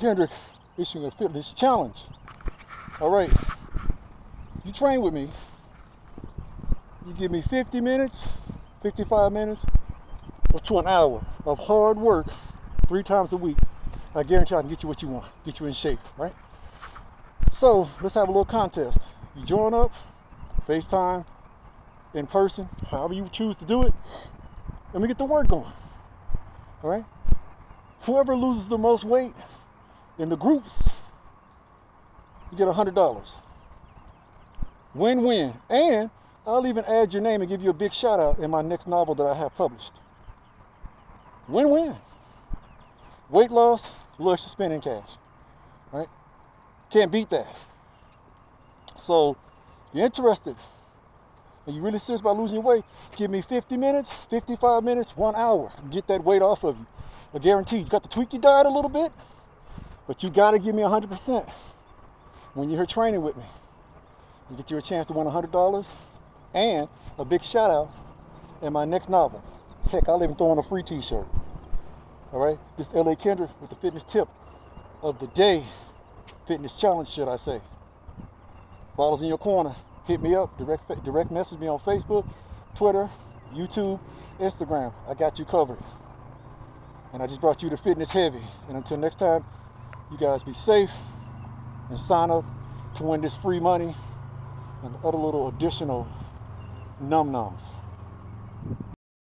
Kendrick issuing a fitness challenge. All right, you train with me. You give me 50 minutes, 55 minutes, or to an hour of hard work three times a week. I guarantee I can get you what you want, get you in shape, right? So let's have a little contest. You join up, FaceTime, in person, however you choose to do it, and we get the work going. All right? Whoever loses the most weight in the groups, you get $100. Win win. And I'll even add your name and give you a big shout out in my next novel that I have published. Win win. Weight loss, lush spending cash. Right? Can't beat that. So, if you're interested, and you're really serious about losing your weight, give me 50 minutes, 55 minutes, one hour. Get that weight off of you. I guarantee you, you got to tweak your diet a little bit, but you got to give me 100% when you're here training with me. You get you a chance to win $100 and a big shout out in my next novel. Heck, I'll even throw in a free t-shirt. All right, this LA Kendrick with the fitness tip of the day, fitness challenge, should I say. Bottles in your corner. Hit me up, direct direct message me on Facebook, Twitter, YouTube, Instagram. I got you covered. And I just brought you the fitness heavy. And until next time, you guys be safe and sign up to win this free money and other little additional num nums.